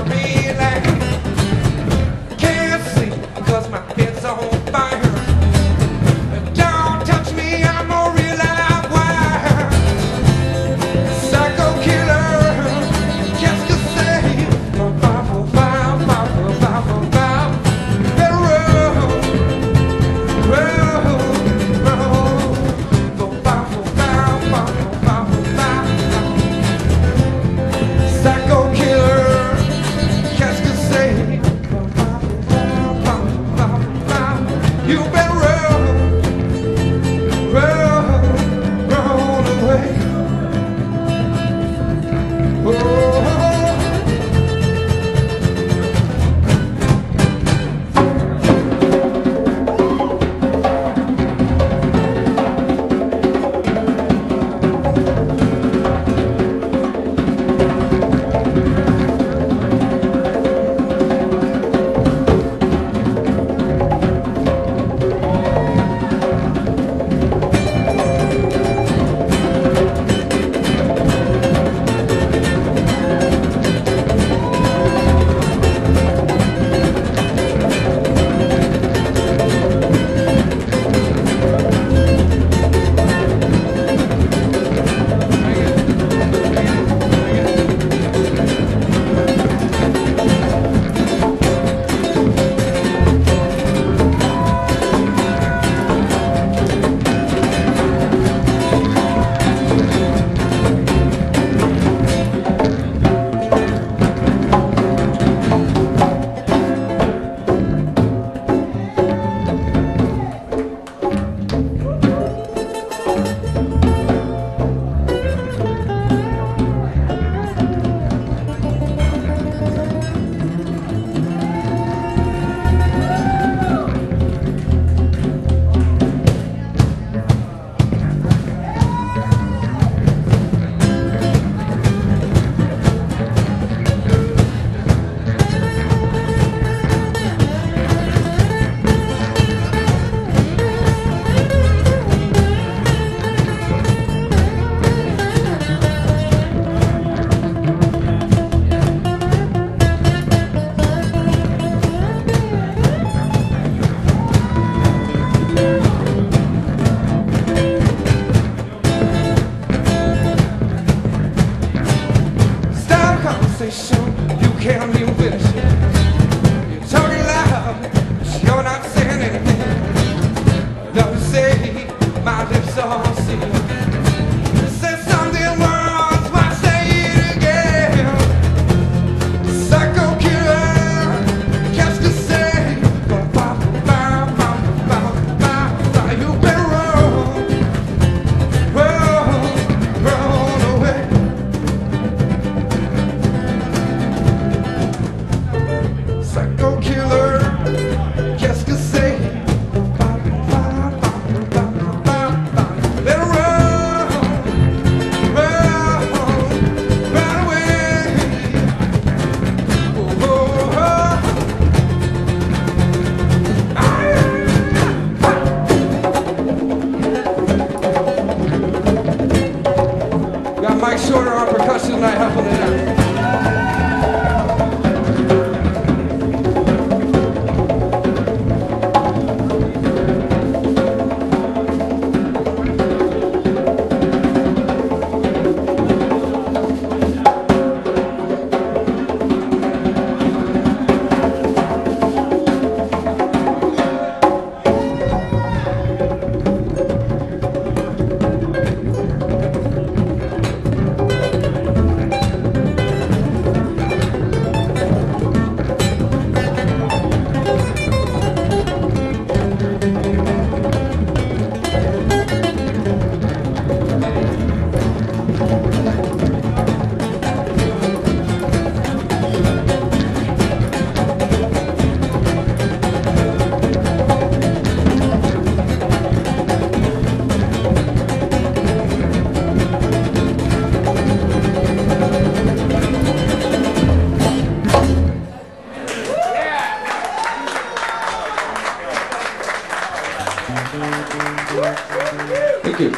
me? You're talking loud, but you're not saying anything. Don't say my lips are sealed. Mike Shorter on percussion tonight. Help him Thank you.